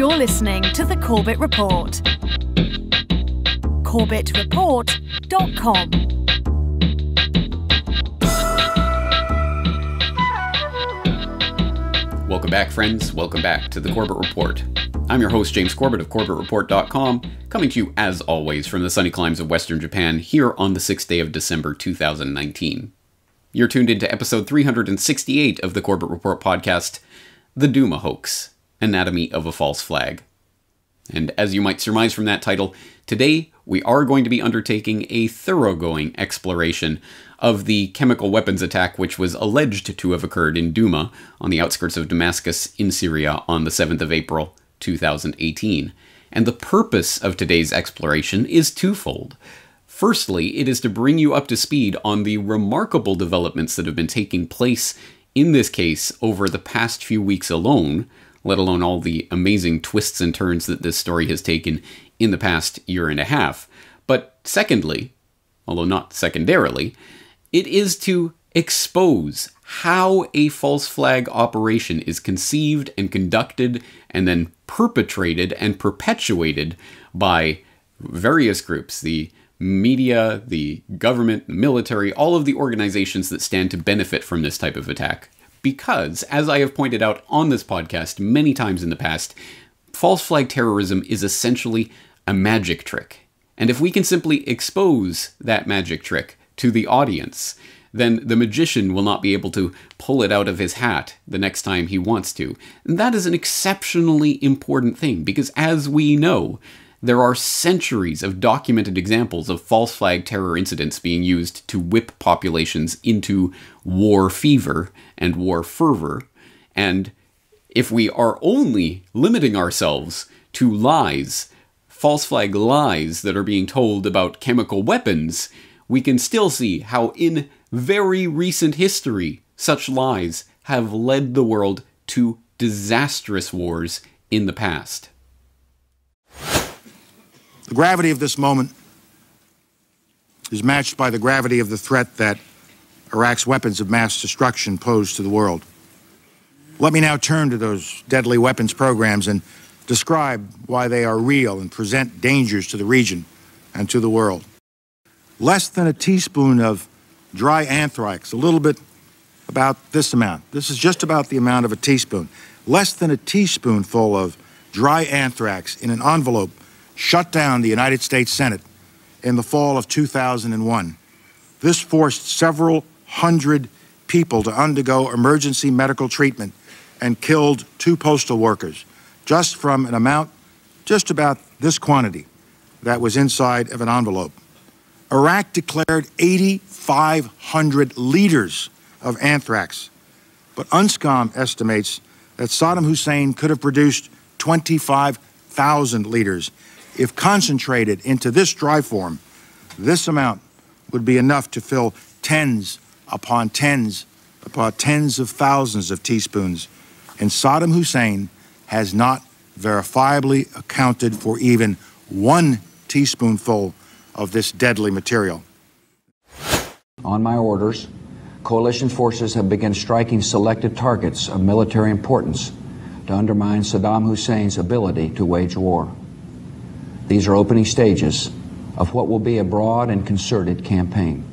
You're listening to The Corbett Report. CorbettReport.com. Welcome back, friends. Welcome back to the Corbett Report. I'm your host, James Corbett of CorbettReport.com, coming to you, as always, from the sunny climes of Western Japan here on the 6th day of December 2019. You're tuned into episode 368 of the Corbett Report podcast, The Douma Hoax Anatomy of a False Flag. And as you might surmise from that title, today we are going to be undertaking a thoroughgoing exploration of the chemical weapons attack which was alleged to have occurred in Douma on the outskirts of Damascus in Syria on the 7th of April 2018. And the purpose of today's exploration is twofold. Firstly, it is to bring you up to speed on the remarkable developments that have been taking place in this case over the past few weeks alone, let alone all the amazing twists and turns that this story has taken in the past year and a half. But secondly, although not secondarily, it is to expose how a false flag operation is conceived and conducted and then perpetrated and perpetuated by various groups the media, the government, the military, all of the organizations that stand to benefit from this type of attack. Because, as I have pointed out on this podcast many times in the past, false flag terrorism is essentially a magic trick. And if we can simply expose that magic trick to the audience, then the magician will not be able to pull it out of his hat the next time he wants to. And that is an exceptionally important thing because, as we know, there are centuries of documented examples of false flag terror incidents being used to whip populations into war fever and war fervor. And if we are only limiting ourselves to lies, false flag lies that are being told about chemical weapons, we can still see how in very recent history such lies have led the world to disastrous wars in the past. The gravity of this moment is matched by the gravity of the threat that Iraq's weapons of mass destruction pose to the world. Let me now turn to those deadly weapons programs and describe why they are real and present dangers to the region and to the world. Less than a teaspoon of dry anthrax, a little bit about this amount. This is just about the amount of a teaspoon. Less than a teaspoonful of dry anthrax in an envelope shut down the United States Senate in the fall of 2001. This forced several hundred people to undergo emergency medical treatment and killed two postal workers just from an amount just about this quantity that was inside of an envelope. Iraq declared 8,500 liters of anthrax, but UNSCOM estimates that Saddam Hussein could have produced 25,000 liters if concentrated into this dry form, this amount would be enough to fill tens upon tens upon tens of thousands of teaspoons. And Saddam Hussein has not verifiably accounted for even one teaspoonful of this deadly material. On my orders, coalition forces have begun striking selected targets of military importance to undermine Saddam Hussein's ability to wage war. These are opening stages of what will be a broad and concerted campaign.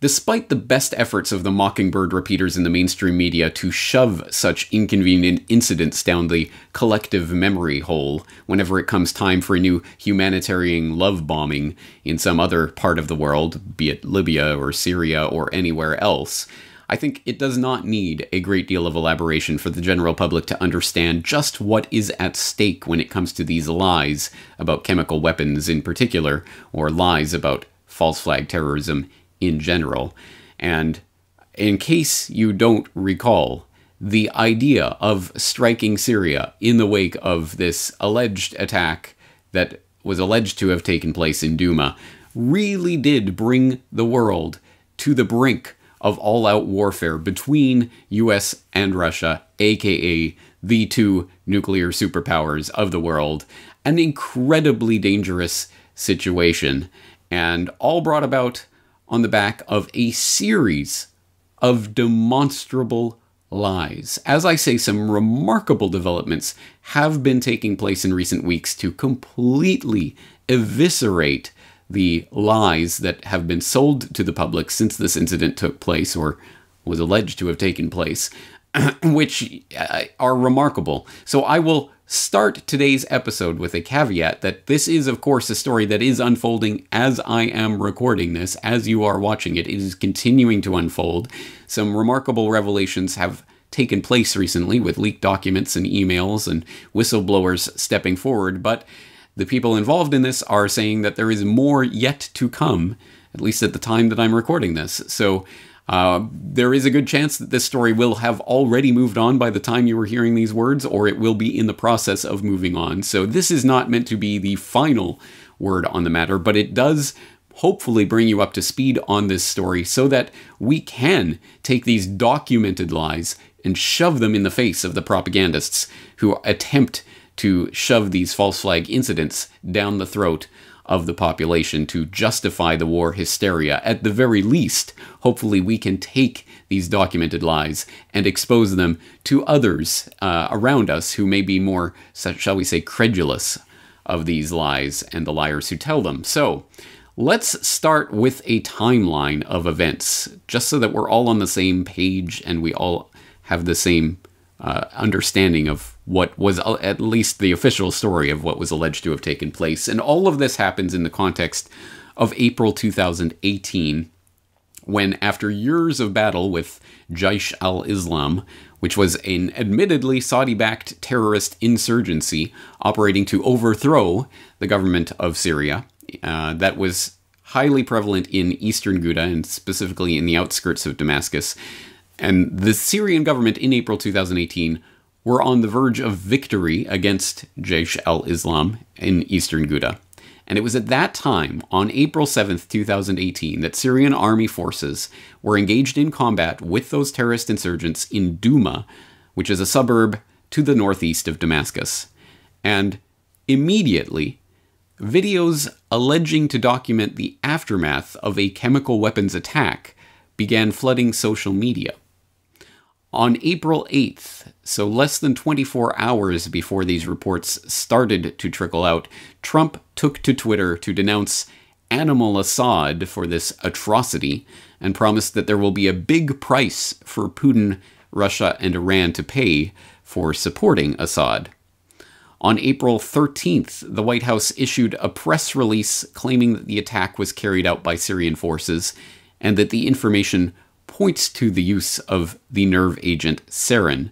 Despite the best efforts of the Mockingbird repeaters in the mainstream media to shove such inconvenient incidents down the collective memory hole whenever it comes time for a new humanitarian love bombing in some other part of the world, be it Libya or Syria or anywhere else, I think it does not need a great deal of elaboration for the general public to understand just what is at stake when it comes to these lies about chemical weapons in particular, or lies about false flag terrorism in general. And in case you don't recall, the idea of striking Syria in the wake of this alleged attack that was alleged to have taken place in Douma really did bring the world to the brink of all out warfare between US and Russia, aka the two nuclear superpowers of the world. An incredibly dangerous situation, and all brought about on the back of a series of demonstrable lies. As I say, some remarkable developments have been taking place in recent weeks to completely eviscerate the lies that have been sold to the public since this incident took place or was alleged to have taken place, which uh, are remarkable. So I will start today's episode with a caveat that this is, of course, a story that is unfolding as I am recording this, as you are watching it. It is continuing to unfold. Some remarkable revelations have taken place recently with leaked documents and emails and whistleblowers stepping forward, but the people involved in this are saying that there is more yet to come, at least at the time that I'm recording this. So uh, there is a good chance that this story will have already moved on by the time you are hearing these words, or it will be in the process of moving on. So this is not meant to be the final word on the matter, but it does hopefully bring you up to speed on this story so that we can take these documented lies and shove them in the face of the propagandists who attempt to shove these false flag incidents down the throat of the population to justify the war hysteria. At the very least, hopefully, we can take these documented lies and expose them to others uh, around us who may be more, shall we say, credulous of these lies and the liars who tell them. So, let's start with a timeline of events, just so that we're all on the same page and we all have the same uh, understanding of what was at least the official story of what was alleged to have taken place. And all of this happens in the context of April 2018, when, after years of battle with Jaish al Islam, which was an admittedly Saudi backed terrorist insurgency operating to overthrow the government of Syria, uh, that was highly prevalent in eastern Ghouta and specifically in the outskirts of Damascus. And the Syrian government in April 2018 were on the verge of victory against Jaish al Islam in eastern Ghouta. And it was at that time, on April 7th, 2018, that Syrian army forces were engaged in combat with those terrorist insurgents in Douma, which is a suburb to the northeast of Damascus. And immediately, videos alleging to document the aftermath of a chemical weapons attack began flooding social media. On April 8th, so less than 24 hours before these reports started to trickle out, Trump took to Twitter to denounce Animal Assad for this atrocity and promised that there will be a big price for Putin, Russia, and Iran to pay for supporting Assad. On April 13th, the White House issued a press release claiming that the attack was carried out by Syrian forces and that the information points to the use of the nerve agent sarin.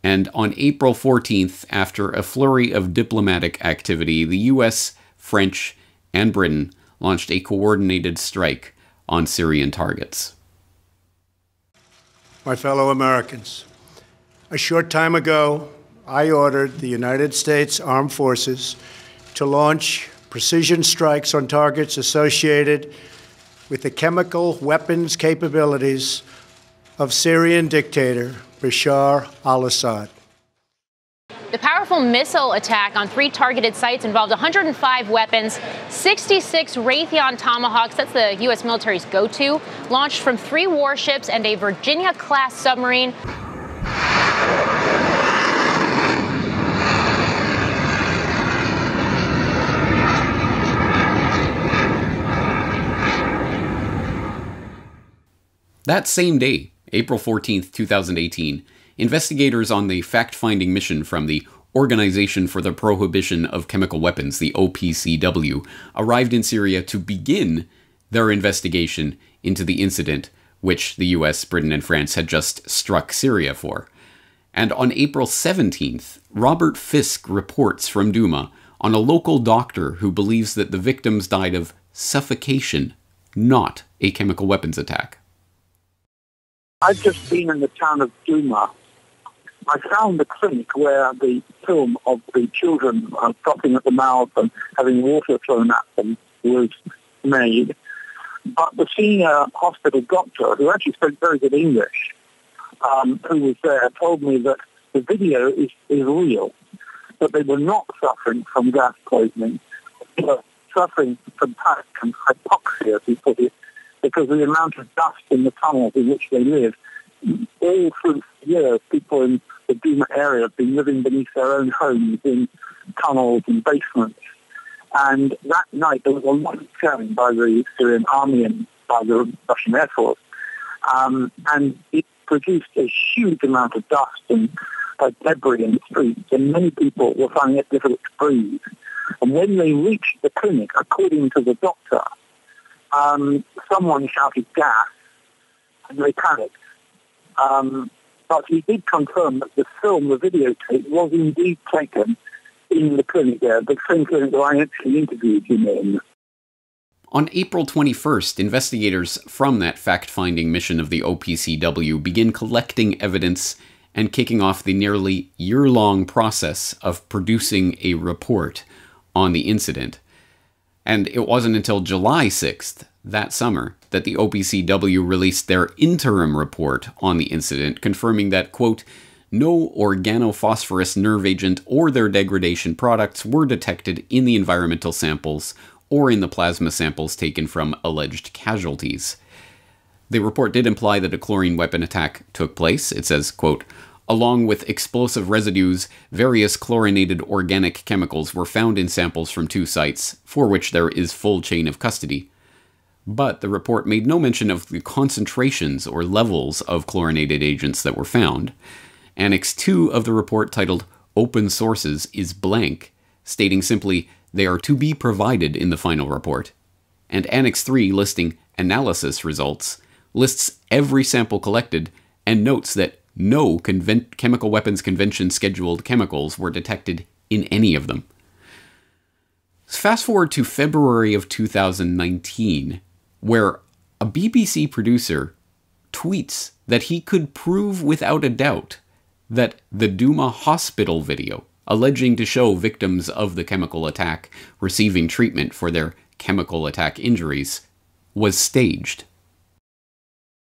And on April 14th, after a flurry of diplomatic activity, the US, French, and Britain launched a coordinated strike on Syrian targets. My fellow Americans, a short time ago, I ordered the United States Armed Forces to launch precision strikes on targets associated with the chemical weapons capabilities of Syrian dictator Bashar al Assad. The powerful missile attack on three targeted sites involved 105 weapons, 66 Raytheon Tomahawks, that's the U.S. military's go to, launched from three warships and a Virginia class submarine. That same day, April 14th, 2018, investigators on the fact finding mission from the Organization for the Prohibition of Chemical Weapons, the OPCW, arrived in Syria to begin their investigation into the incident which the US, Britain, and France had just struck Syria for. And on April 17th, Robert Fisk reports from Douma on a local doctor who believes that the victims died of suffocation, not a chemical weapons attack. I've just been in the town of Douma. I found the clinic where the film of the children uh, at the mouth and having water thrown at them was made. But the senior hospital doctor, who actually spoke very good English, um, who was there, told me that the video is, is real, that they were not suffering from gas poisoning. but suffering from panic and hypoxia, as he put it, because of the amount of dust in the tunnels in which they live. All through the years, people in the Douma area have been living beneath their own homes in tunnels and basements. And that night there was a lot of shelling by the Syrian army and by the Russian Air Force. Um, and it produced a huge amount of dust and debris in the streets, and many people were finding it difficult to breathe. And when they reached the clinic, according to the doctor, um, someone shouted gas, and they panicked. Um, but he did confirm that the film, the videotape, was indeed taken in the clinic there, the same clinic that I actually interviewed him in. On April 21st, investigators from that fact finding mission of the OPCW begin collecting evidence and kicking off the nearly year long process of producing a report on the incident. And it wasn't until July 6th, that summer, that the OPCW released their interim report on the incident, confirming that, quote, no organophosphorus nerve agent or their degradation products were detected in the environmental samples or in the plasma samples taken from alleged casualties. The report did imply that a chlorine weapon attack took place. It says, quote, Along with explosive residues, various chlorinated organic chemicals were found in samples from two sites, for which there is full chain of custody. But the report made no mention of the concentrations or levels of chlorinated agents that were found. Annex 2 of the report, titled Open Sources, is blank, stating simply they are to be provided in the final report. And Annex 3, listing analysis results, lists every sample collected and notes that no chemical weapons convention scheduled chemicals were detected in any of them. Fast forward to February of 2019, where a BBC producer tweets that he could prove without a doubt that the Douma hospital video, alleging to show victims of the chemical attack receiving treatment for their chemical attack injuries, was staged.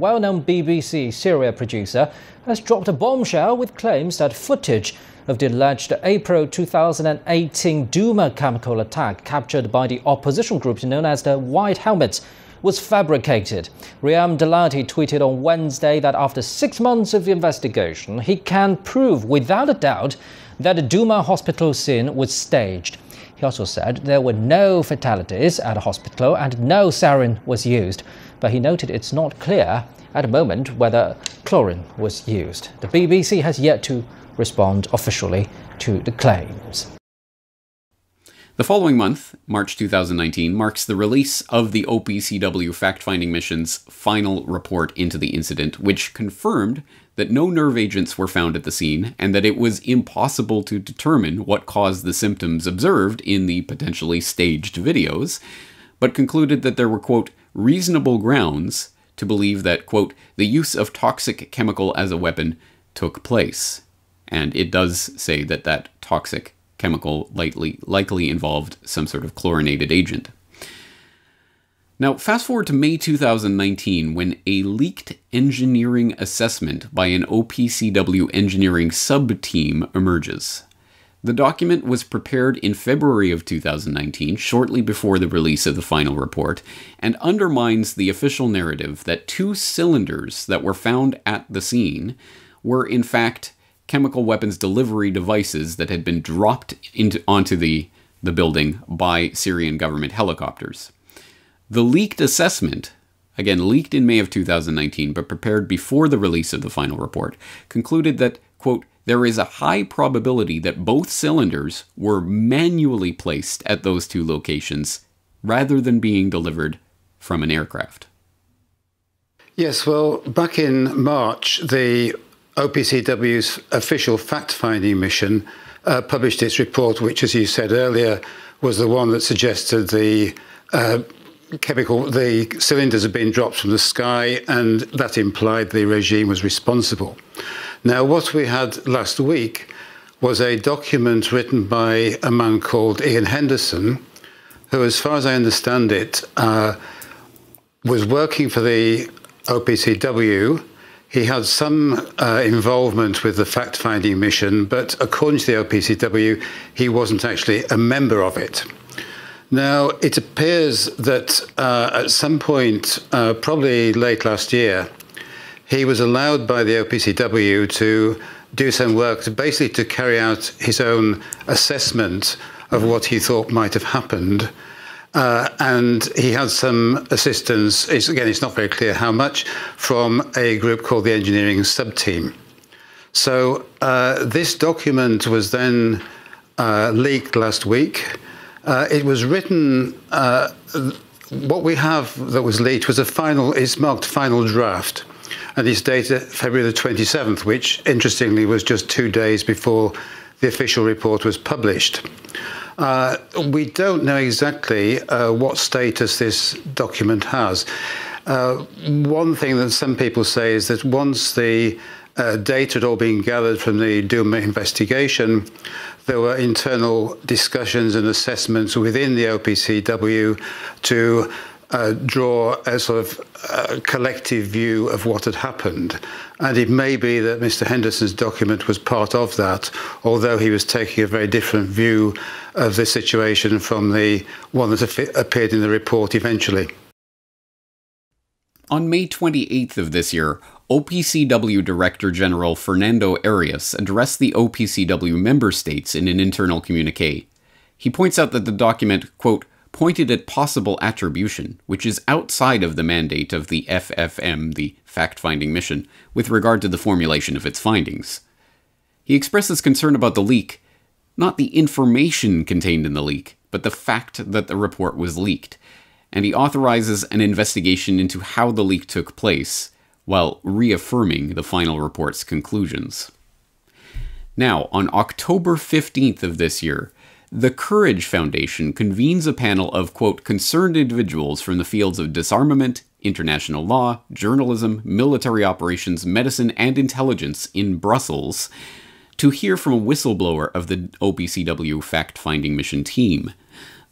Well known BBC Syria producer has dropped a bombshell with claims that footage of the alleged April 2018 Douma chemical attack captured by the opposition group known as the White Helmets was fabricated. Riyam Dalati tweeted on Wednesday that after six months of investigation, he can prove without a doubt that the Douma hospital scene was staged. He also said there were no fatalities at the hospital and no sarin was used, but he noted it's not clear at the moment whether chlorine was used. The BBC has yet to respond officially to the claims. The following month, March 2019, marks the release of the OPCW fact finding mission's final report into the incident, which confirmed that no nerve agents were found at the scene and that it was impossible to determine what caused the symptoms observed in the potentially staged videos, but concluded that there were, quote, reasonable grounds to believe that, quote, the use of toxic chemical as a weapon took place. And it does say that that toxic chemical likely, likely involved some sort of chlorinated agent. Now, fast forward to May 2019 when a leaked engineering assessment by an OPCW engineering sub team emerges. The document was prepared in February of 2019, shortly before the release of the final report, and undermines the official narrative that two cylinders that were found at the scene were in fact chemical weapons delivery devices that had been dropped into, onto the, the building by Syrian government helicopters. The leaked assessment, again leaked in May of 2019 but prepared before the release of the final report, concluded that, quote, there is a high probability that both cylinders were manually placed at those two locations rather than being delivered from an aircraft. Yes, well, back in March, the OPCW's official fact finding mission uh, published its report, which, as you said earlier, was the one that suggested the uh, chemical, the cylinders had been dropped from the sky, and that implied the regime was responsible. Now, what we had last week was a document written by a man called Ian Henderson, who, as far as I understand it, uh, was working for the OPCW. He had some uh, involvement with the fact finding mission, but according to the OPCW, he wasn't actually a member of it. Now, it appears that uh, at some point, uh, probably late last year, he was allowed by the OPCW to do some work to basically to carry out his own assessment of what he thought might have happened. Uh, and he had some assistance, it's, again, it's not very clear how much, from a group called the Engineering Subteam. So uh, this document was then uh, leaked last week. Uh, it was written, uh, what we have that was leaked was a final, it's marked final draft. And it's dated February the 27th, which interestingly was just two days before the official report was published. Uh, we don't know exactly uh, what status this document has. Uh, one thing that some people say is that once the uh, data had all been gathered from the Douma investigation, there were internal discussions and assessments within the OPCW to uh, draw a sort of uh, collective view of what had happened. And it may be that Mr. Henderson's document was part of that, although he was taking a very different view of the situation from the one that appeared in the report eventually. On May 28th of this year, OPCW Director General Fernando Arias addressed the OPCW member states in an internal communique. He points out that the document, quote, pointed at possible attribution, which is outside of the mandate of the FFM, the fact finding mission, with regard to the formulation of its findings. He expresses concern about the leak, not the information contained in the leak, but the fact that the report was leaked, and he authorizes an investigation into how the leak took place, while reaffirming the final report's conclusions. Now, on October 15th of this year, the Courage Foundation convenes a panel of, quote, concerned individuals from the fields of disarmament, international law, journalism, military operations, medicine, and intelligence in Brussels to hear from a whistleblower of the OPCW fact finding mission team.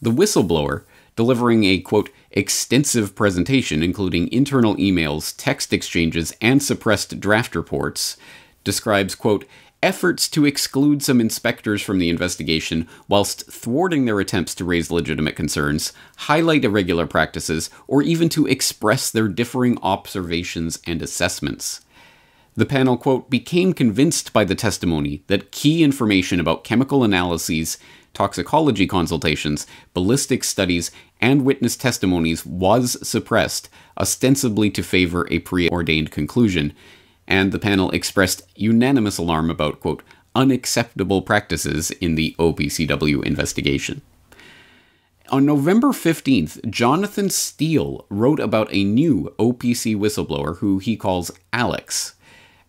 The whistleblower, delivering a, quote, extensive presentation including internal emails, text exchanges, and suppressed draft reports, describes, quote, efforts to exclude some inspectors from the investigation whilst thwarting their attempts to raise legitimate concerns, highlight irregular practices, or even to express their differing observations and assessments. The panel, quote, became convinced by the testimony that key information about chemical analyses, toxicology consultations, ballistic studies, and witness testimonies was suppressed, ostensibly to favor a preordained conclusion, and the panel expressed unanimous alarm about, quote, unacceptable practices in the OPCW investigation. On November 15th, Jonathan Steele wrote about a new OPC whistleblower who he calls Alex.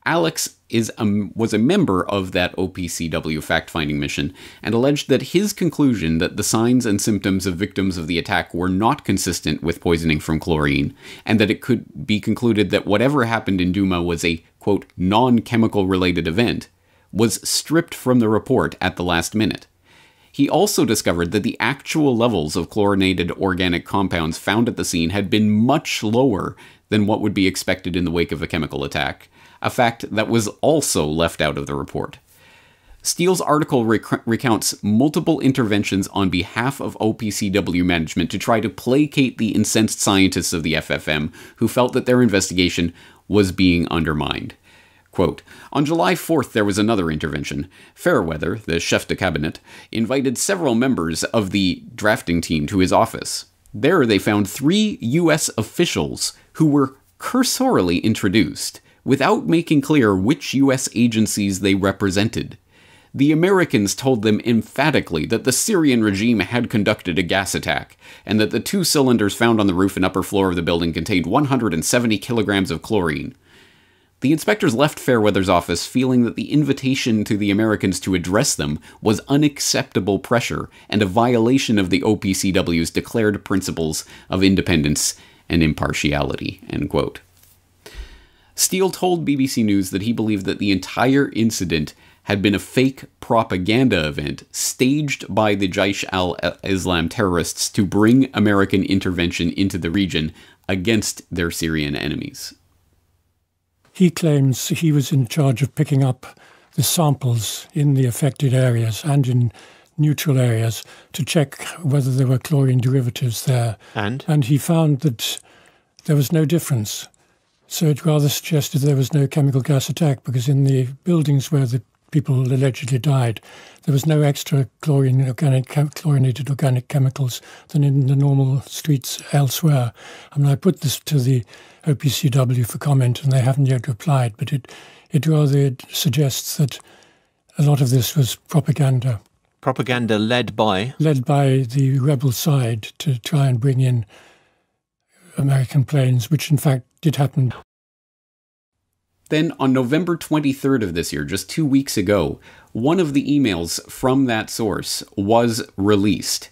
Alex is a, was a member of that OPCW fact finding mission and alleged that his conclusion that the signs and symptoms of victims of the attack were not consistent with poisoning from chlorine, and that it could be concluded that whatever happened in Douma was a, quote, non chemical related event, was stripped from the report at the last minute. He also discovered that the actual levels of chlorinated organic compounds found at the scene had been much lower than what would be expected in the wake of a chemical attack a fact that was also left out of the report. Steele's article rec- recounts multiple interventions on behalf of OPCW management to try to placate the incensed scientists of the FFM who felt that their investigation was being undermined. Quote, on July 4th, there was another intervention. Fairweather, the chef de cabinet, invited several members of the drafting team to his office. There they found three U.S. officials who were cursorily introduced without making clear which US agencies they represented. The Americans told them emphatically that the Syrian regime had conducted a gas attack, and that the two cylinders found on the roof and upper floor of the building contained 170 kilograms of chlorine. The inspectors left Fairweather's office feeling that the invitation to the Americans to address them was unacceptable pressure and a violation of the OPCW's declared principles of independence and impartiality. End quote. Steele told BBC News that he believed that the entire incident had been a fake propaganda event staged by the Jaish al Islam terrorists to bring American intervention into the region against their Syrian enemies. He claims he was in charge of picking up the samples in the affected areas and in neutral areas to check whether there were chlorine derivatives there. And? And he found that there was no difference. So it rather suggested there was no chemical gas attack because in the buildings where the people allegedly died, there was no extra chlorine, organic, chlorinated organic chemicals than in the normal streets elsewhere. I mean, I put this to the OPCW for comment, and they haven't yet replied, but it, it rather suggests that a lot of this was propaganda. Propaganda led by? Led by the rebel side to try and bring in American planes, which in fact did happen. Then, on November 23rd of this year, just two weeks ago, one of the emails from that source was released.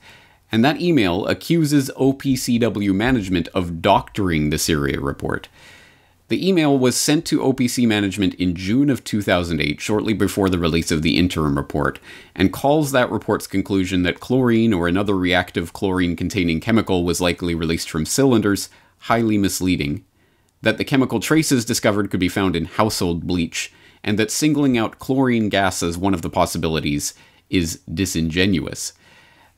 And that email accuses OPCW management of doctoring the Syria report. The email was sent to OPC management in June of 2008, shortly before the release of the interim report, and calls that report's conclusion that chlorine or another reactive chlorine containing chemical was likely released from cylinders highly misleading, that the chemical traces discovered could be found in household bleach, and that singling out chlorine gas as one of the possibilities is disingenuous.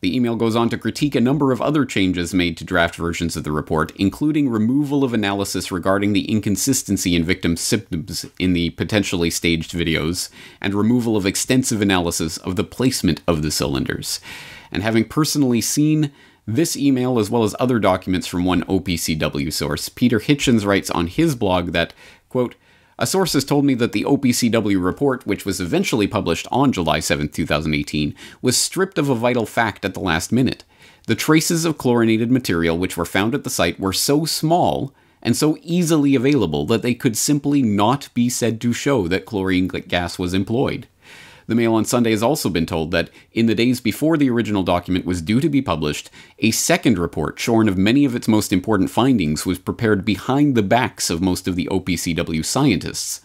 The email goes on to critique a number of other changes made to draft versions of the report, including removal of analysis regarding the inconsistency in victim symptoms in the potentially staged videos, and removal of extensive analysis of the placement of the cylinders. And having personally seen this email, as well as other documents from one OPCW source, Peter Hitchens writes on his blog that, quote, a source has told me that the OPCW report, which was eventually published on July 7, 2018, was stripped of a vital fact at the last minute. The traces of chlorinated material which were found at the site were so small and so easily available that they could simply not be said to show that chlorine gas was employed. The Mail on Sunday has also been told that, in the days before the original document was due to be published, a second report, shorn of many of its most important findings, was prepared behind the backs of most of the OPCW scientists.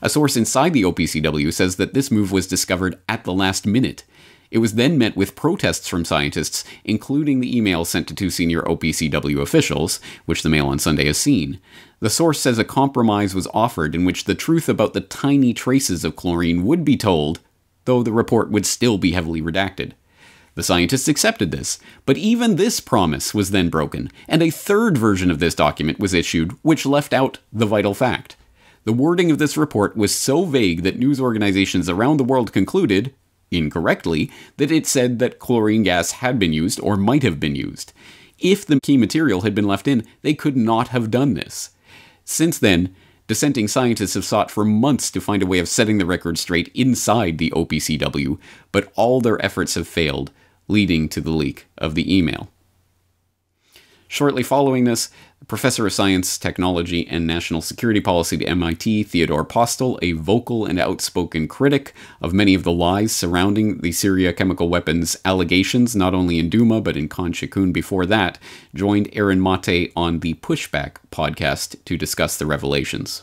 A source inside the OPCW says that this move was discovered at the last minute. It was then met with protests from scientists, including the email sent to two senior OPCW officials, which the Mail on Sunday has seen. The source says a compromise was offered in which the truth about the tiny traces of chlorine would be told, though the report would still be heavily redacted. The scientists accepted this, but even this promise was then broken, and a third version of this document was issued which left out the vital fact. The wording of this report was so vague that news organizations around the world concluded, incorrectly, that it said that chlorine gas had been used or might have been used. If the key material had been left in, they could not have done this. Since then, Dissenting scientists have sought for months to find a way of setting the record straight inside the OPCW, but all their efforts have failed, leading to the leak of the email. Shortly following this, Professor of Science, Technology, and National Security Policy at MIT, Theodore Postol, a vocal and outspoken critic of many of the lies surrounding the Syria chemical weapons allegations, not only in Douma but in Khan Shaykhun before that, joined Aaron Mate on the Pushback podcast to discuss the revelations.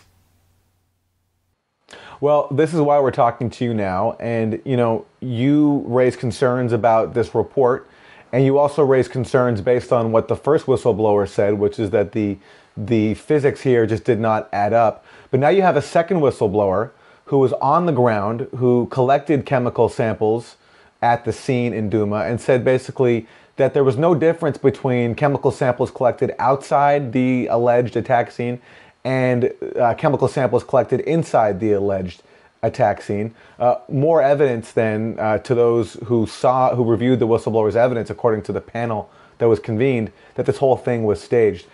Well, this is why we're talking to you now. And, you know, you raised concerns about this report and you also raised concerns based on what the first whistleblower said, which is that the the physics here just did not add up. But now you have a second whistleblower who was on the ground, who collected chemical samples at the scene in Douma and said basically that there was no difference between chemical samples collected outside the alleged attack scene and uh, chemical samples collected inside the alleged attack scene. Uh, more evidence then uh, to those who saw, who reviewed the whistleblower's evidence, according to the panel that was convened, that this whole thing was staged.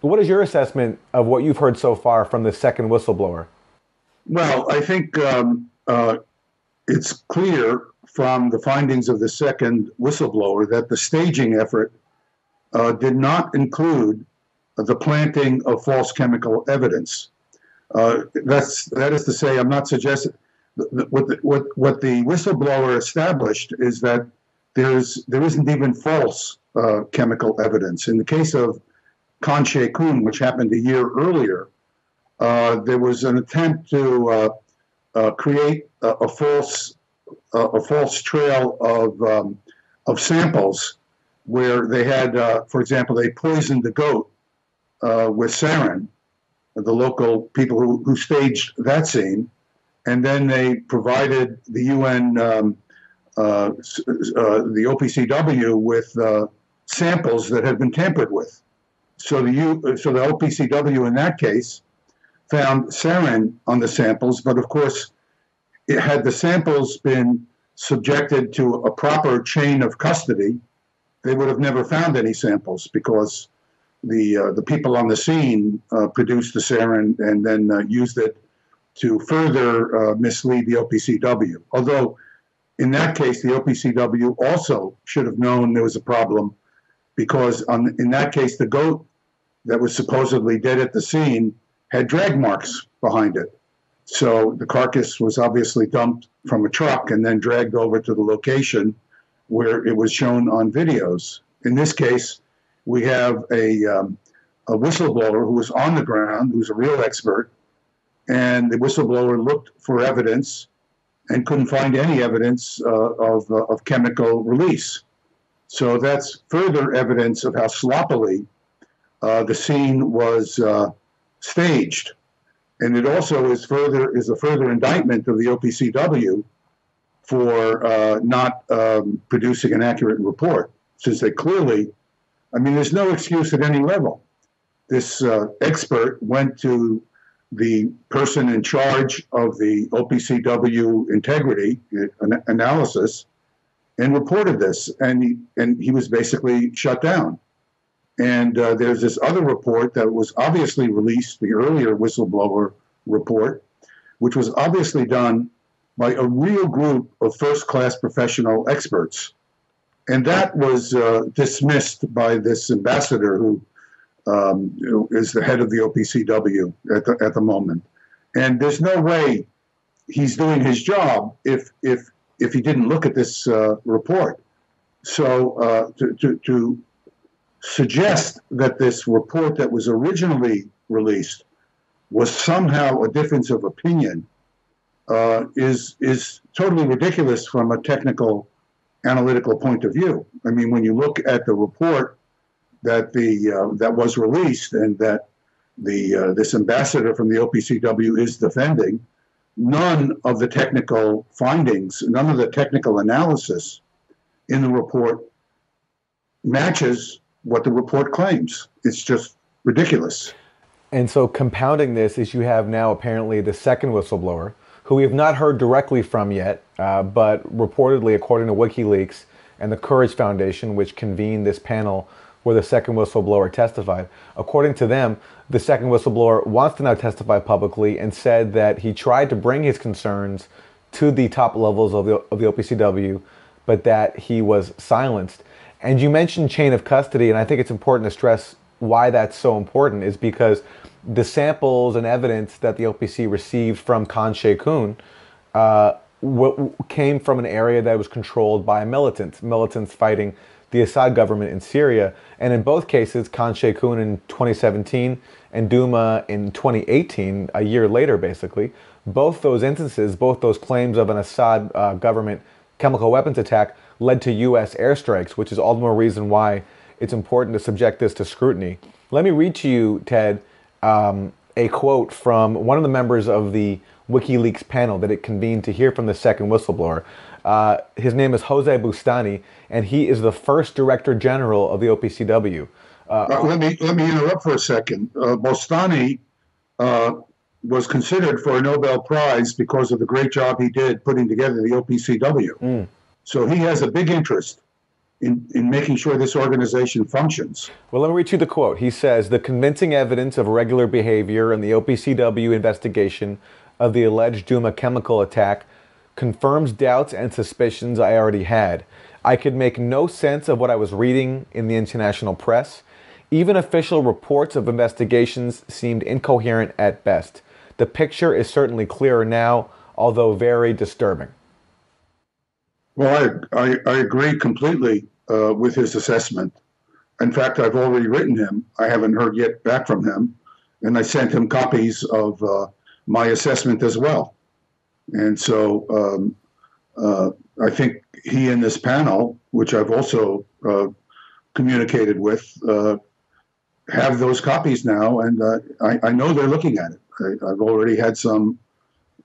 What is your assessment of what you've heard so far from the second whistleblower? Well, I think um, uh, it's clear from the findings of the second whistleblower that the staging effort uh, did not include the planting of false chemical evidence. Uh, that's that is to say, I'm not suggesting what the, what what the whistleblower established is that there's there isn't even false uh, chemical evidence. In the case of Khan Shaykhun, which happened a year earlier, uh, there was an attempt to uh, uh, create a, a false a false trail of um, of samples where they had, for example, they poisoned the goat with sarin, the local people who, who staged that scene, and then they provided the UN, um, uh, uh, the OPCW, with uh, samples that had been tampered with. So the U, so the OPCW in that case found sarin on the samples, but of course, it had the samples been subjected to a proper chain of custody, they would have never found any samples because the uh, the people on the scene uh, produced the sarin and then uh, used it to further uh, mislead the OPCW. Although, in that case, the OPCW also should have known there was a problem because on, in that case, the goat that was supposedly dead at the scene had drag marks behind it. So the carcass was obviously dumped from a truck and then dragged over to the location where it was shown on videos. In this case, we have a, um, a whistleblower who was on the ground, who's a real expert, and the whistleblower looked for evidence and couldn't find any evidence uh, of, uh, of chemical release. So that's further evidence of how sloppily uh, the scene was uh, staged. And it also is further is a further indictment of the OPCW for uh, not um, producing an accurate report, since they clearly, I mean, there's no excuse at any level. This uh, expert went to the person in charge of the OPCW integrity uh, analysis and reported this, and he, and he was basically shut down. And uh, there's this other report that was obviously released, the earlier whistleblower report, which was obviously done by a real group of first class professional experts. And that was uh, dismissed by this ambassador who um, is the head of the OPCW at the, at the moment. And there's no way he's doing his job if, if, if he didn't look at this uh, report. So uh, to, to, to suggest that this report that was originally released was somehow a difference of opinion uh, is is totally ridiculous from a technical analytical point of view. I mean, when you look at the report that the uh, that was released and that the uh, this ambassador from the OPCW is defending, none of the technical findings, none of the technical analysis in the report matches what the report claims. It's just ridiculous. And so, compounding this is you have now apparently the second whistleblower, who we have not heard directly from yet, uh, but reportedly, according to WikiLeaks and the Courage Foundation, which convened this panel where the second whistleblower testified, according to them, the second whistleblower wants to now testify publicly and said that he tried to bring his concerns to the top levels of the, of the OPCW, but that he was silenced. And you mentioned chain of custody, and I think it's important to stress why that's so important is because the samples and evidence that the OPC received from Khan Shaykhun uh, came from an area that was controlled by militants, militants fighting the Assad government in Syria. And in both cases, Khan Shaykhun in 2017 and Douma in 2018, a year later basically, both those instances, both those claims of an Assad uh, government chemical weapons attack led to U.S. airstrikes, which is all the more reason why it's important to subject this to scrutiny. Let me read to you, Ted, um, a quote from one of the members of the WikiLeaks panel that it convened to hear from the second whistleblower. Uh, his name is Jose Bustani, and he is the first Director General of the OPCW. Uh, let me let me interrupt for a second. Uh, Bustani uh, was considered for a Nobel Prize because of the great job he did putting together the OPCW. Mm. So he has a big interest in, in making sure this organization functions. Well, let me read you the quote. He says The convincing evidence of regular behavior in the OPCW investigation of the alleged Douma chemical attack confirms doubts and suspicions I already had. I could make no sense of what I was reading in the international press. Even official reports of investigations seemed incoherent at best. The picture is certainly clearer now, although very disturbing. Well, I, I, I agree completely uh, with his assessment. In fact, I've already written him. I haven't heard yet back from him. And I sent him copies of uh, my assessment as well. And so um, uh, I think he and this panel, which I've also uh, communicated with, uh, have those copies now, and uh, I, I, know they're looking at it. I, have already had some,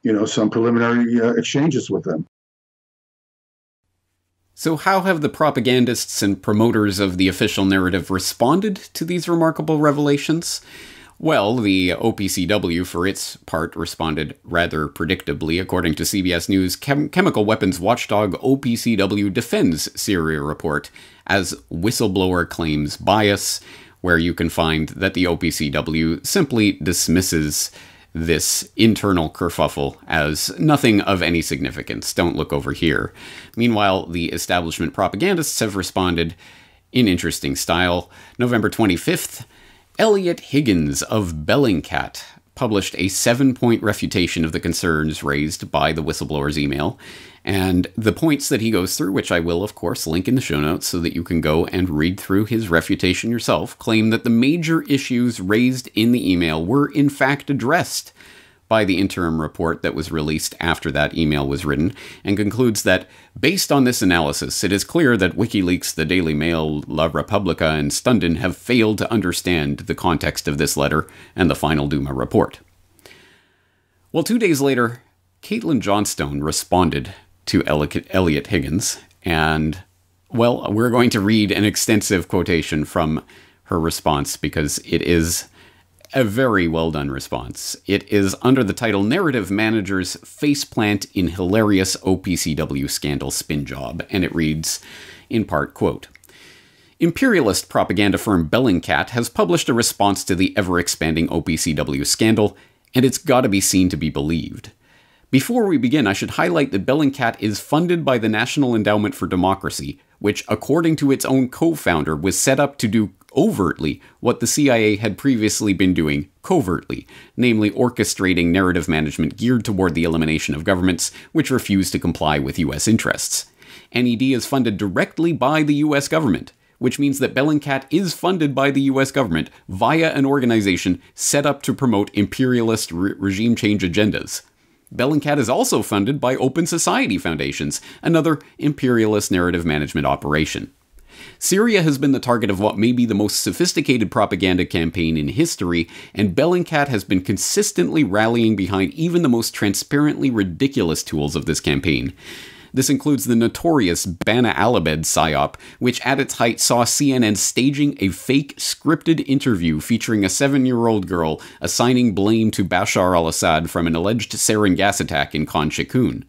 you know, some preliminary exchanges with them. So, how have the propagandists and promoters of the official narrative responded to these remarkable revelations? Well, the OPCW, for its part, responded rather predictably. According to CBS News, Chem- chemical weapons watchdog OPCW defends Syria report as whistleblower claims bias, where you can find that the OPCW simply dismisses this internal kerfuffle as nothing of any significance. Don't look over here. Meanwhile, the establishment propagandists have responded in interesting style. November 25th, Eliot Higgins of Bellingcat published a seven point refutation of the concerns raised by the whistleblower's email. And the points that he goes through, which I will, of course, link in the show notes so that you can go and read through his refutation yourself, claim that the major issues raised in the email were in fact addressed by the interim report that was released after that email was written, and concludes that, based on this analysis, it is clear that WikiLeaks, the Daily Mail, La Repubblica, and Stunden have failed to understand the context of this letter and the final Douma report. Well, two days later, Caitlin Johnstone responded to Eliot Higgins, and, well, we're going to read an extensive quotation from her response because it is a very well done response. It is under the title Narrative Manager's Faceplant in Hilarious OPCW Scandal Spin Job, and it reads, in part, quote, Imperialist propaganda firm Bellingcat has published a response to the ever expanding OPCW scandal, and it's got to be seen to be believed. Before we begin, I should highlight that Bellingcat is funded by the National Endowment for Democracy, which, according to its own co founder, was set up to do overtly what the CIA had previously been doing covertly, namely orchestrating narrative management geared toward the elimination of governments which refuse to comply with US interests. NED is funded directly by the US government, which means that Bellingcat is funded by the US government via an organization set up to promote imperialist re- regime change agendas. Bellingcat is also funded by Open Society Foundations, another imperialist narrative management operation. Syria has been the target of what may be the most sophisticated propaganda campaign in history, and Bellingcat has been consistently rallying behind even the most transparently ridiculous tools of this campaign. This includes the notorious Bana Alabed psyop, which at its height saw CNN staging a fake scripted interview featuring a seven year old girl assigning blame to Bashar al Assad from an alleged sarin gas attack in Khan Sheikhoun.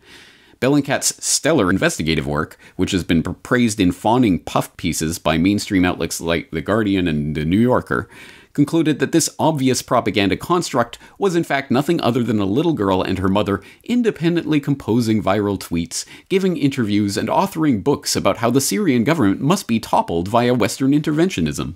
Bellingcat's stellar investigative work, which has been praised in fawning puff pieces by mainstream outlets like The Guardian and The New Yorker, concluded that this obvious propaganda construct was in fact nothing other than a little girl and her mother independently composing viral tweets, giving interviews, and authoring books about how the Syrian government must be toppled via Western interventionism.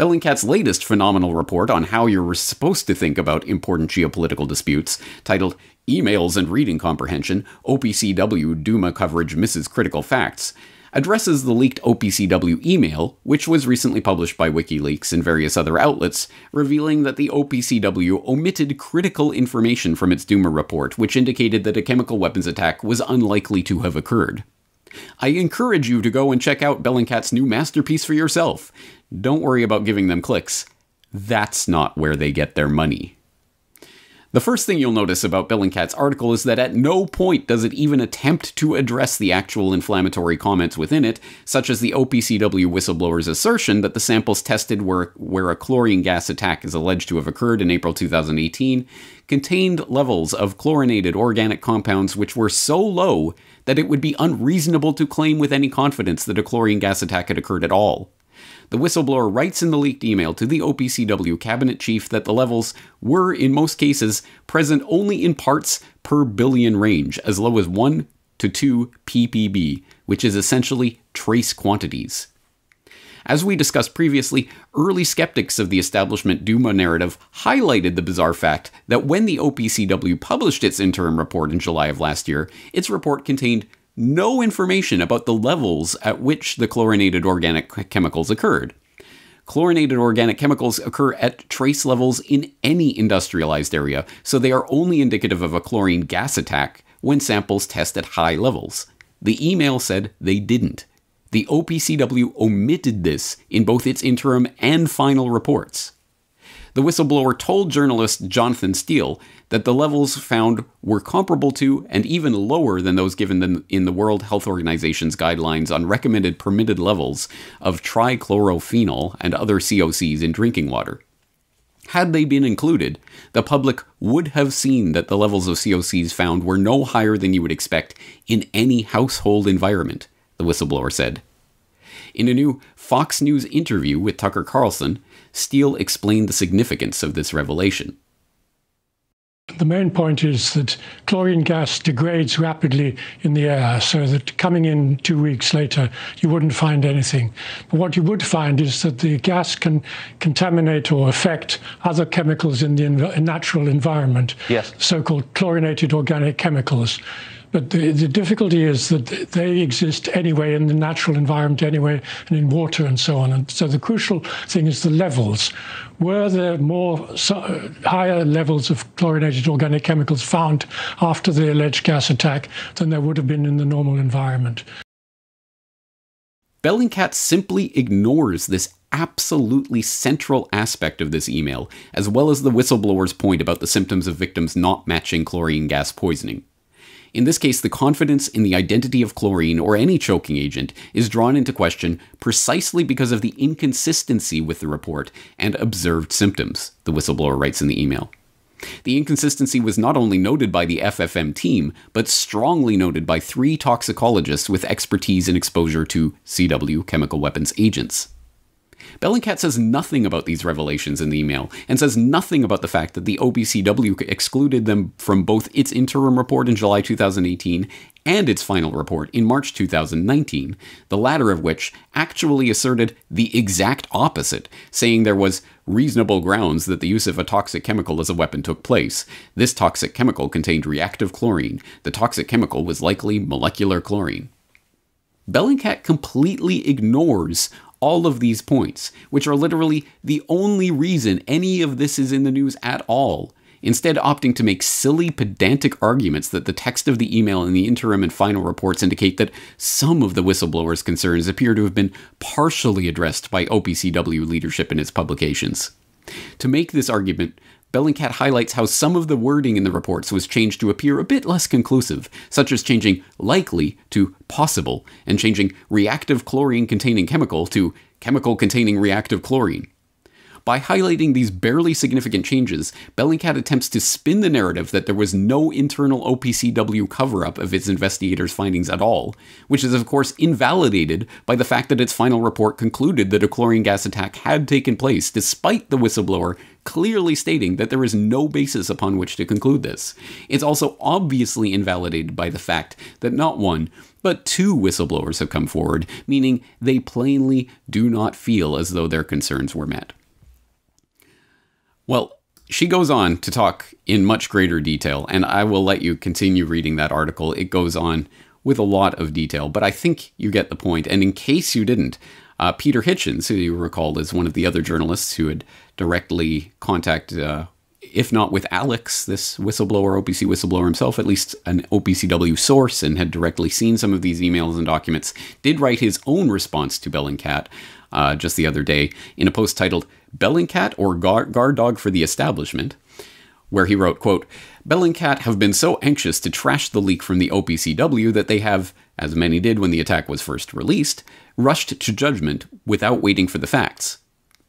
Bellingcat's latest phenomenal report on how you're supposed to think about important geopolitical disputes, titled Emails and Reading Comprehension, OPCW Douma Coverage Misses Critical Facts, addresses the leaked OPCW email, which was recently published by WikiLeaks and various other outlets, revealing that the OPCW omitted critical information from its Douma report, which indicated that a chemical weapons attack was unlikely to have occurred. I encourage you to go and check out Bellingcat's new masterpiece for yourself. Don't worry about giving them clicks. That's not where they get their money. The first thing you'll notice about Bellingcat's article is that at no point does it even attempt to address the actual inflammatory comments within it, such as the OPCW whistleblower's assertion that the samples tested where, where a chlorine gas attack is alleged to have occurred in April 2018 contained levels of chlorinated organic compounds which were so low that it would be unreasonable to claim with any confidence that a chlorine gas attack had occurred at all. The whistleblower writes in the leaked email to the OPCW cabinet chief that the levels were, in most cases, present only in parts per billion range, as low as 1 to 2 ppb, which is essentially trace quantities. As we discussed previously, early skeptics of the establishment Douma narrative highlighted the bizarre fact that when the OPCW published its interim report in July of last year, its report contained no information about the levels at which the chlorinated organic chemicals occurred. Chlorinated organic chemicals occur at trace levels in any industrialized area, so they are only indicative of a chlorine gas attack when samples test at high levels. The email said they didn't. The OPCW omitted this in both its interim and final reports. The whistleblower told journalist Jonathan Steele that the levels found were comparable to and even lower than those given in the World Health Organization's guidelines on recommended permitted levels of trichlorophenol and other COCs in drinking water. Had they been included, the public would have seen that the levels of COCs found were no higher than you would expect in any household environment, the whistleblower said. In a new Fox News interview with Tucker Carlson, Steele explained the significance of this revelation. The main point is that chlorine gas degrades rapidly in the air, so that coming in two weeks later, you wouldn't find anything. But what you would find is that the gas can contaminate or affect other chemicals in the natural environment, yes. so called chlorinated organic chemicals. But the, the difficulty is that they exist anyway in the natural environment anyway, and in water and so on. And so the crucial thing is the levels. Were there more so, higher levels of chlorinated organic chemicals found after the alleged gas attack than there would have been in the normal environment? Bellingcat simply ignores this absolutely central aspect of this email, as well as the whistleblower's point about the symptoms of victims not matching chlorine gas poisoning. In this case, the confidence in the identity of chlorine or any choking agent is drawn into question precisely because of the inconsistency with the report and observed symptoms, the whistleblower writes in the email. The inconsistency was not only noted by the FFM team, but strongly noted by three toxicologists with expertise in exposure to CW chemical weapons agents. Bellingcat says nothing about these revelations in the email, and says nothing about the fact that the OPCW excluded them from both its interim report in July 2018 and its final report in March 2019, the latter of which actually asserted the exact opposite, saying there was reasonable grounds that the use of a toxic chemical as a weapon took place. This toxic chemical contained reactive chlorine. The toxic chemical was likely molecular chlorine. Bellingcat completely ignores all of these points, which are literally the only reason any of this is in the news at all, instead opting to make silly, pedantic arguments that the text of the email and the interim and final reports indicate that some of the whistleblower's concerns appear to have been partially addressed by OPCW leadership in its publications. To make this argument, Bellingcat highlights how some of the wording in the reports was changed to appear a bit less conclusive, such as changing likely to possible, and changing reactive chlorine containing chemical to chemical containing reactive chlorine. By highlighting these barely significant changes, Bellingcat attempts to spin the narrative that there was no internal OPCW cover up of its investigators' findings at all, which is, of course, invalidated by the fact that its final report concluded that a chlorine gas attack had taken place, despite the whistleblower clearly stating that there is no basis upon which to conclude this. It's also obviously invalidated by the fact that not one, but two whistleblowers have come forward, meaning they plainly do not feel as though their concerns were met. Well, she goes on to talk in much greater detail, and I will let you continue reading that article. It goes on with a lot of detail, but I think you get the point. And in case you didn't, uh, Peter Hitchens, who you recall is one of the other journalists who had directly contacted, uh, if not with Alex, this whistleblower, OPC whistleblower himself, at least an OPCW source, and had directly seen some of these emails and documents, did write his own response to Bell Bellingcat uh, just the other day in a post titled Bellingcat or Guard, Dog for the Establishment, where he wrote, quote, Bellingcat have been so anxious to trash the leak from the OPCW that they have, as many did when the attack was first released, rushed to judgment without waiting for the facts.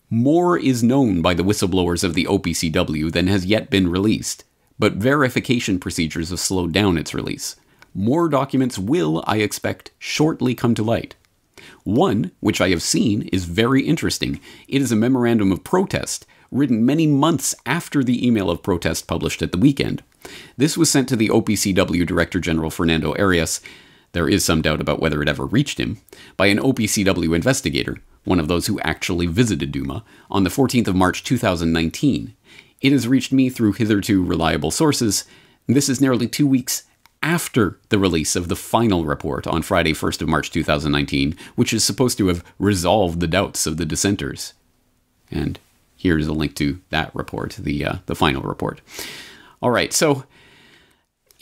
More is known by the whistleblowers of the OPCW than has yet been released, but verification procedures have slowed down its release. More documents will, I expect, shortly come to light. One, which I have seen, is very interesting. It is a memorandum of protest, written many months after the email of protest published at the weekend. This was sent to the OPCW Director General Fernando Arias. There is some doubt about whether it ever reached him, by an OPCW investigator, one of those who actually visited Douma, on the 14th of March 2019. It has reached me through hitherto reliable sources. This is nearly two weeks after the release of the final report on Friday, 1st of March 2019, which is supposed to have resolved the doubts of the dissenters. And here's a link to that report, the uh, the final report. All right, so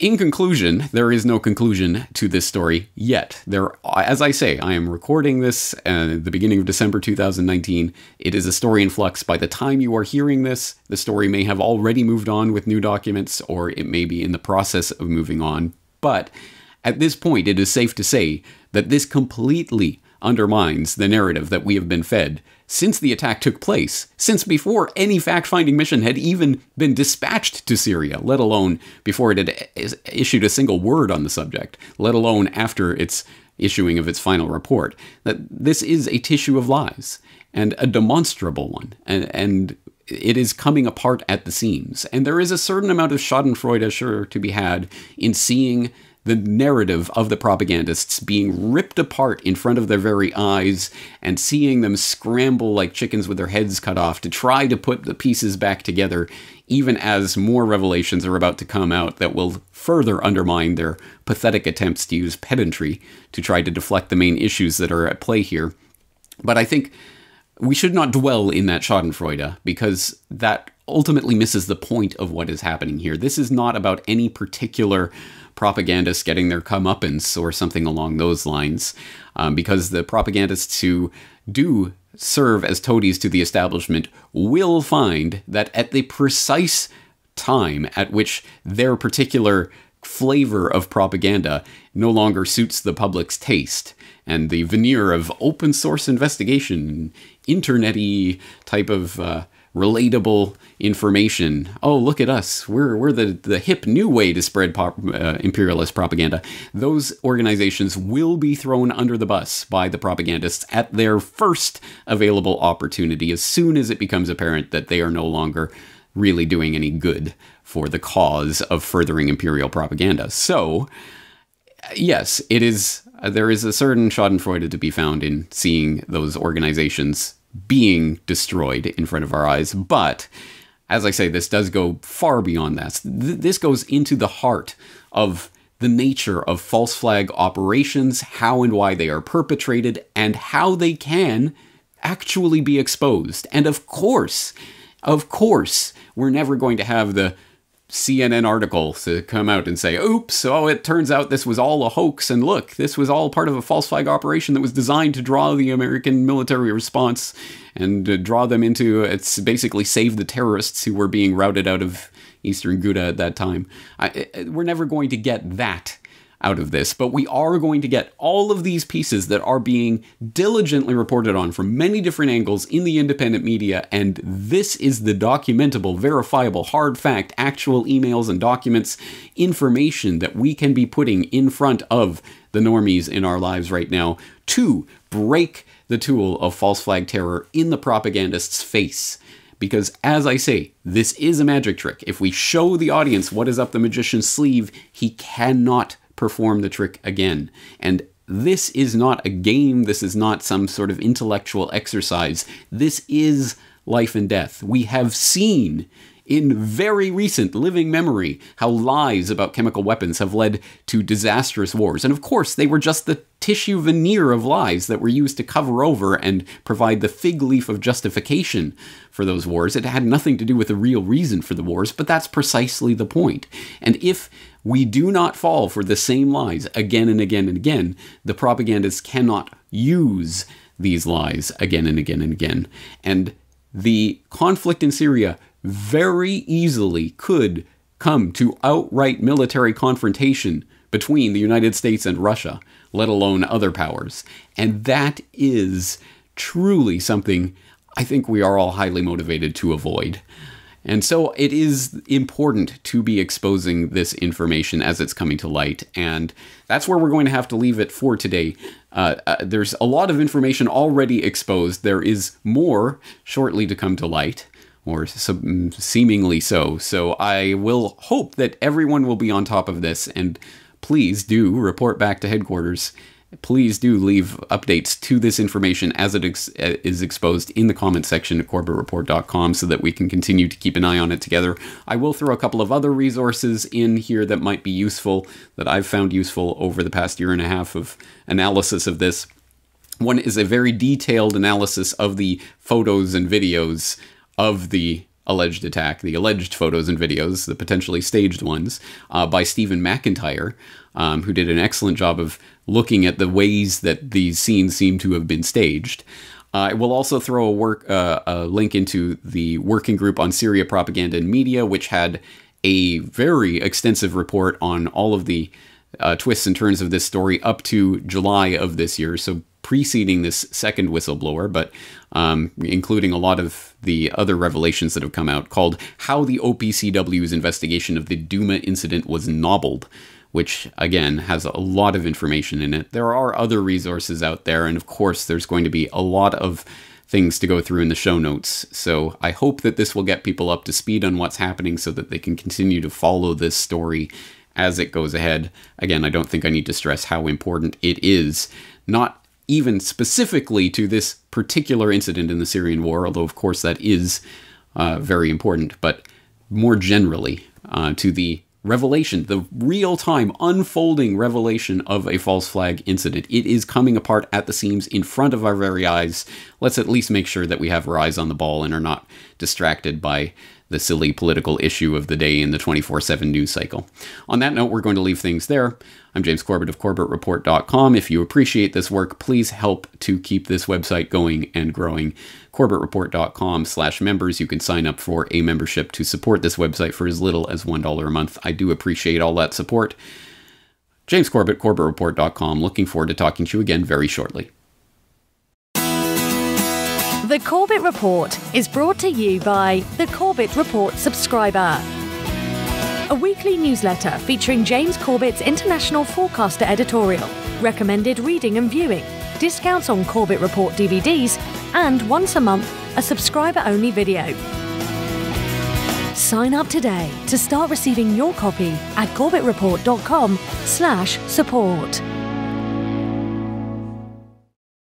in conclusion, there is no conclusion to this story yet. There, as I say, I am recording this at the beginning of December 2019. It is a story in flux. By the time you are hearing this, the story may have already moved on with new documents, or it may be in the process of moving on. But at this point, it is safe to say that this completely undermines the narrative that we have been fed since the attack took place, since before any fact finding mission had even been dispatched to Syria, let alone before it had issued a single word on the subject, let alone after its issuing of its final report, that this is a tissue of lies and a demonstrable one. And, and it is coming apart at the seams. And there is a certain amount of Schadenfreude sure to be had in seeing the narrative of the propagandists being ripped apart in front of their very eyes and seeing them scramble like chickens with their heads cut off to try to put the pieces back together, even as more revelations are about to come out that will further undermine their pathetic attempts to use pedantry to try to deflect the main issues that are at play here. But I think we should not dwell in that Schadenfreude because that ultimately misses the point of what is happening here. This is not about any particular propagandists getting their comeuppance or something along those lines, um, because the propagandists who do serve as toadies to the establishment will find that at the precise time at which their particular flavor of propaganda no longer suits the public's taste and the veneer of open source investigation, internety type of uh, relatable information. Oh, look at us. We're, we're the, the hip new way to spread pop, uh, imperialist propaganda. Those organizations will be thrown under the bus by the propagandists at their first available opportunity as soon as it becomes apparent that they are no longer really doing any good for the cause of furthering imperial propaganda. So, yes, it is. Uh, there is a certain Schadenfreude to be found in seeing those organizations being destroyed in front of our eyes. But as I say, this does go far beyond that. This goes into the heart of the nature of false flag operations, how and why they are perpetrated, and how they can actually be exposed. And of course, of course, we're never going to have the CNN article to come out and say, oops, oh, it turns out this was all a hoax, and look, this was all part of a false flag operation that was designed to draw the American military response and uh, draw them into it's basically save the terrorists who were being routed out of eastern Ghouta at that time. I, we're never going to get that out of this, but we are going to get all of these pieces that are being diligently reported on from many different angles in the independent media, and this is the documentable, verifiable, hard fact, actual emails and documents, information that we can be putting in front of the normies in our lives right now to break the tool of false flag terror in the propagandist's face. Because, as I say, this is a magic trick. If we show the audience what is up the magician's sleeve, he cannot perform the trick again. And this is not a game, this is not some sort of intellectual exercise. This is life and death. We have seen in very recent living memory how lies about chemical weapons have led to disastrous wars. And of course, they were just the tissue veneer of lies that were used to cover over and provide the fig leaf of justification for those wars. It had nothing to do with the real reason for the wars, but that's precisely the point. And if we do not fall for the same lies again and again and again, the propagandists cannot use these lies again and again and again. And the conflict in Syria very easily could come to outright military confrontation between the United States and Russia, let alone other powers. And that is truly something I think we are all highly motivated to avoid. And so it is important to be exposing this information as it's coming to light. And that's where we're going to have to leave it for today. Uh, uh, there's a lot of information already exposed. There is more shortly to come to light, or seemingly so. So I will hope that everyone will be on top of this. And please do report back to headquarters please do leave updates to this information as it ex- is exposed in the comment section at corbettreport.com so that we can continue to keep an eye on it together. I will throw a couple of other resources in here that might be useful, that I've found useful over the past year and a half of analysis of this. One is a very detailed analysis of the photos and videos of the alleged attack, the alleged photos and videos, the potentially staged ones, uh, by Stephen McIntyre, um, who did an excellent job of looking at the ways that these scenes seem to have been staged. Uh, we'll also throw a work uh, a link into the working group on Syria propaganda and media, which had a very extensive report on all of the uh, twists and turns of this story up to July of this year. So preceding this second whistleblower, but um, including a lot of the other revelations that have come out, called "How the OPCW's Investigation of the Douma Incident Was Nobbled." Which again has a lot of information in it. There are other resources out there, and of course, there's going to be a lot of things to go through in the show notes. So I hope that this will get people up to speed on what's happening so that they can continue to follow this story as it goes ahead. Again, I don't think I need to stress how important it is, not even specifically to this particular incident in the Syrian war, although of course that is uh, very important, but more generally uh, to the revelation, the real time unfolding revelation of a false flag incident. It is coming apart at the seams in front of our very eyes. Let's at least make sure that we have our eyes on the ball and are not distracted by the silly political issue of the day in the 24 7 news cycle. On that note, we're going to leave things there. I'm James Corbett of CorbettReport.com. If you appreciate this work, please help to keep this website going and growing. CorbettReport.com slash members. You can sign up for a membership to support this website for as little as $1 a month. I do appreciate all that support. James Corbett, CorbettReport.com. Looking forward to talking to you again very shortly. The Corbett Report is brought to you by the Corbett Report subscriber. A weekly newsletter featuring James Corbett's international forecaster editorial, recommended reading and viewing, discounts on Corbett Report DVDs, and once a month, a subscriber only video. Sign up today to start receiving your copy at corbettreport.com slash support.